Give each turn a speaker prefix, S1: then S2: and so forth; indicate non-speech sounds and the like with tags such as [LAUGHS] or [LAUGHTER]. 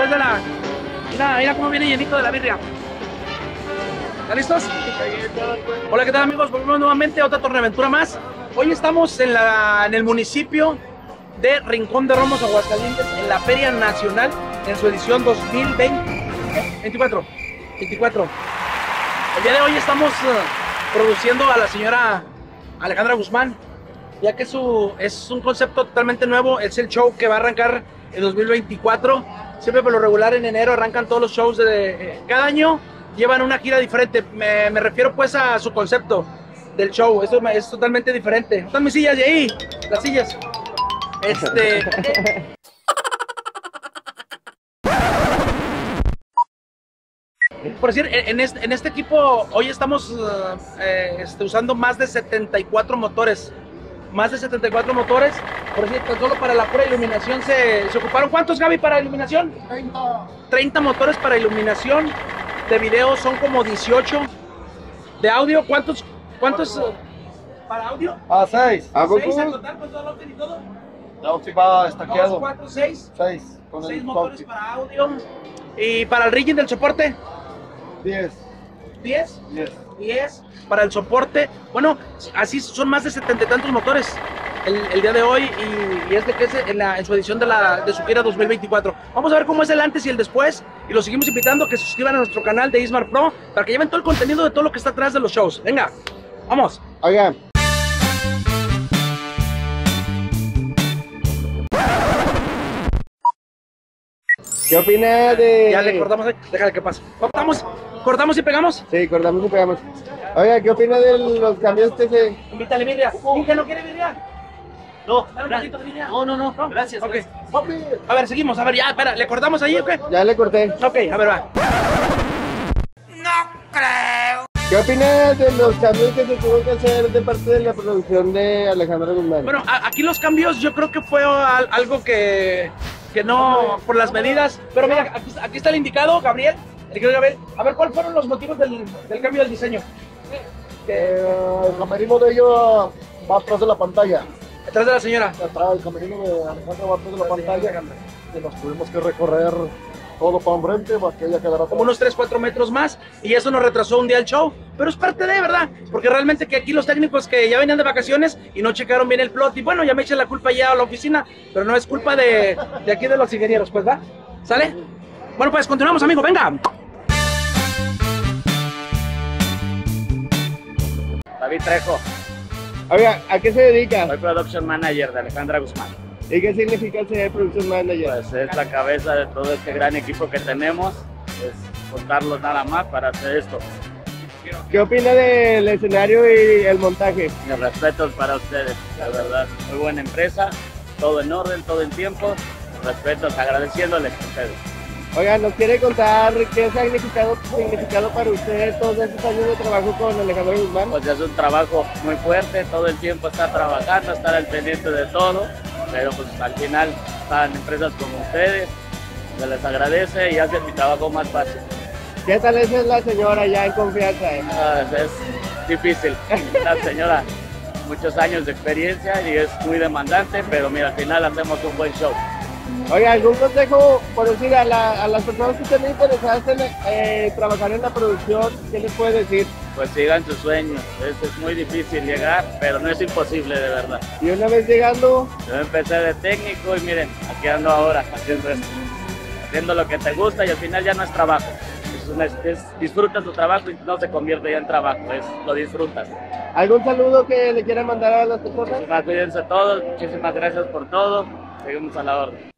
S1: después de la... Mira, cómo viene llenito de la birria. ¿Están listos? Hola, ¿qué tal amigos? Volvemos nuevamente a otra torneaventura más. Hoy estamos en, la, en el municipio de Rincón de Romos, Aguascalientes, en la Feria Nacional, en su edición 2020. 24. 24. El día de hoy estamos uh, produciendo a la señora Alejandra Guzmán, ya que su, es un concepto totalmente nuevo, es el show que va a arrancar en 2024. Siempre por lo regular en enero arrancan todos los shows de cada año llevan una gira diferente. Me, refiero pues a su concepto del show. Esto es totalmente diferente. Están mis sillas de ahí, las sillas. Este. [LAUGHS] Por decir, en este, en este equipo hoy estamos eh, este, usando más de 74 motores. Más de 74 motores. Por decir, tan solo para la pura iluminación se, se ocuparon. ¿Cuántos, Gaby, para iluminación?
S2: 30.
S1: 30 motores para iluminación. De video son como 18. De audio, ¿cuántos? ¿Cuántos? uh, para audio?
S2: Ah, 6.
S3: ¿A poco?
S1: ¿Seis en total con todo el outfit y todo?
S2: La última estaqueado.
S1: cuatro, seis.
S2: 6. Con
S1: Seis
S2: el
S1: motores
S2: cockpit.
S1: para audio. Y para el rigging del soporte,
S2: 10.
S1: 10.
S2: 10.
S1: 10 para el soporte. Bueno, así son más de setenta y tantos motores el, el día de hoy y, y es de que es en, la, en su edición de, la, de su gira 2024. Vamos a ver cómo es el antes y el después y los seguimos invitando a que se suscriban a nuestro canal de Ismar Pro para que lleven todo el contenido de todo lo que está atrás de los shows. Venga, vamos.
S3: Oiga, ¿qué opina de...?
S1: Ya le cortamos ahí, déjale que pase. Cortamos, cortamos y pegamos.
S3: Sí, cortamos y pegamos. Oiga, ¿qué opina de los cambios que se...?
S1: Invítale birria. Inge, ¿no quiere birria?
S4: No, no, no, no, gracias.
S1: Ok. A ver, seguimos. A ver, ya, espera, ¿le cortamos ahí o qué?
S3: Ya le corté.
S1: Ok, a ver, va.
S3: ¿Qué opina de los cambios que se tuvo que hacer de parte de la producción de Alejandra Guzmán?
S1: Bueno, a- aquí los cambios yo creo que fue al- algo que, que no, por las medidas. Pero mira, aquí, aquí está el indicado, Gabriel. El. A ver, ¿cuáles fueron los motivos del, del cambio del diseño? Que,
S2: Eh, el camerino de ellos va atrás de la pantalla.
S1: detrás de la señora.
S2: Atrás, el camerino de Alejandra va atrás de la pantalla. Y nos tuvimos que recorrer todo para enfrente para que ella quedara
S1: Como unos 3, 4 metros más. Y eso nos retrasó un día el show. Pero es parte de, ¿verdad? Porque realmente que aquí los técnicos que ya venían de vacaciones y no checaron bien el plot. Y bueno, ya me eché la culpa ya a la oficina. Pero no es culpa de, de aquí de los ingenieros, pues, ¿va? ¿Sale? Bueno, pues continuamos, amigo. Venga.
S4: David Trejo,
S3: Oiga, ¿a qué se dedica?
S4: soy Production Manager de Alejandra Guzmán.
S3: ¿Y qué significa ser production manager?
S4: Pues es la cabeza de todo este gran equipo que tenemos, es contarlos nada más para hacer esto.
S3: ¿Qué opina del escenario y el montaje?
S4: Mis respetos para ustedes, la verdad. Muy buena empresa, todo en orden, todo en tiempo. Respetos, agradeciéndoles a ustedes.
S3: Oiga, ¿nos quiere contar qué ha significado, significado para usted todos estos años de trabajo con Alejandra Guzmán?
S4: Pues es un trabajo muy fuerte, todo el tiempo estar trabajando, estar al pendiente de todo, pero pues al final están empresas como ustedes, se les agradece y hace mi trabajo más fácil.
S3: ¿Qué tal es la señora ya en confianza? eh?
S4: Ah, es difícil, la señora, muchos años de experiencia y es muy demandante, pero mira, al final hacemos un buen show.
S3: Oiga, ¿algún consejo, por decir, a, la- a las personas que estén interesadas en eh, trabajar en la producción, qué les puede decir?
S4: Pues sigan sus sueños, es, es muy difícil llegar, pero no es imposible de verdad.
S3: Y una vez llegando,
S4: Yo empecé de técnico y miren, aquí ando ahora haciendo esto, haciendo lo que te gusta y al final ya no es trabajo. Es una- es- disfrutas tu trabajo y no se convierte ya en trabajo, es, lo disfrutas.
S3: ¿algún saludo que le quieran mandar a las personas?
S4: Más cuídense todos, muchísimas gracias por todo, seguimos a la orden.